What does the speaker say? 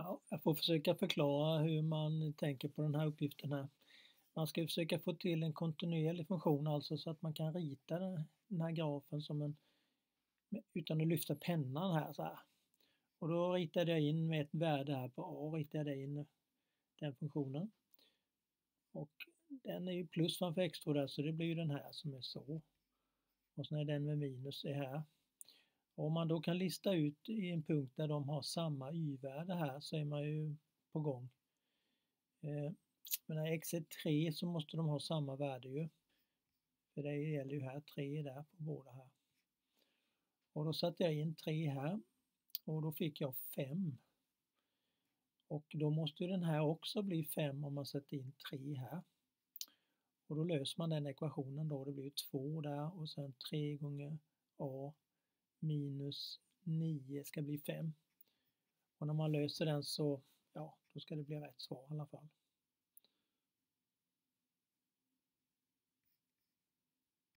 Ja, jag får försöka förklara hur man tänker på den här uppgiften här. Man ska försöka få till en kontinuerlig funktion alltså så att man kan rita den här grafen som en utan att lyfta pennan här så här. Och då ritade jag in med ett värde här på A, ritade jag in den funktionen. Och den är ju plus framför x2 där så det blir ju den här som är så. Och sen är den med minus är här. Och om man då kan lista ut i en punkt där de har samma y-värde här så är man ju på gång. Eh, men när x är 3 så måste de ha samma värde ju. För det gäller ju här 3 där på båda här. Och då satte jag in 3 här och då fick jag 5. Och då måste den här också bli 5 om man sätter in 3 här. Och då löser man den ekvationen då, det blir 2 där och sen 3 gånger a minus 9 ska bli 5. Och när man löser den så, ja, då ska det bli rätt svar i alla fall.